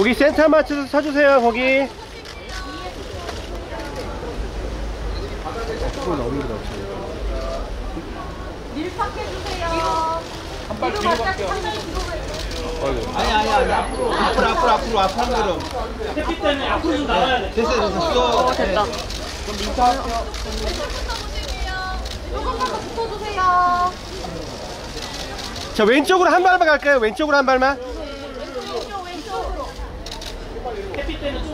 거기 센터 마트에서 사주세요 거기 밀팍 해 주세요. 한발 뒤로 갈게요. 아니 아니 아니 앞으로 앞으로 앞으로 앞으로 앞으로 한 걸음 햇빛 때문에 앞으로 좀 나가야 돼. 됐어 됐어 어 됐다 조금만 더 붙어주세요. 자 왼쪽으로 한 발만 갈까요 왼쪽으로 한 발만 왼쪽, 왼쪽으로.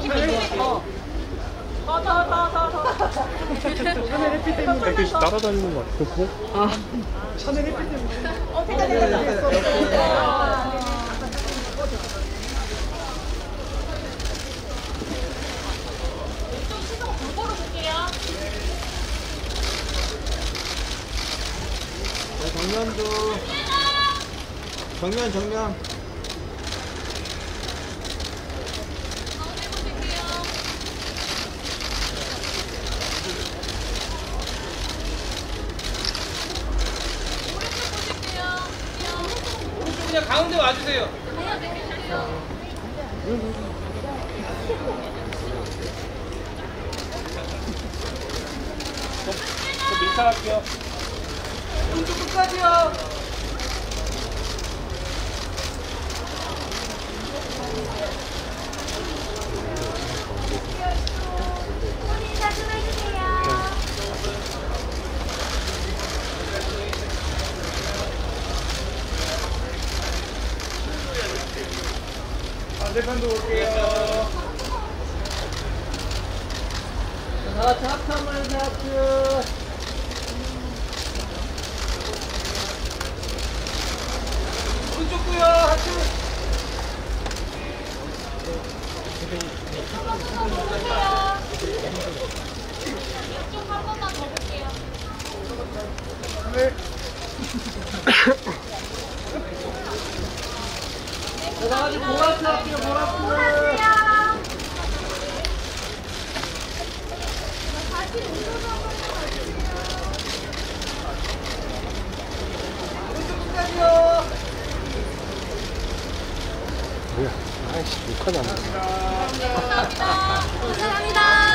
햇빛 때문에 조금 더. 더, 더, 더, 더, 더. 햇빛이 따라다니는 거 같고 어, 됐다, 됐다, 됐다. 정면도 정면 정면 그냥 가운데 와주세요. 저, 저 밀착할게요. 끝까지요. 손이 자중해주세요. 반대편도 올게요. 자 한번 해서 차트 오른쪽도요. 하트. 왼쪽 한 번만 더 볼게요. 자 나가지고 보라트 할게요 안녕하세요. 뭐야 아이씨 욕하지 않네 감사합니다.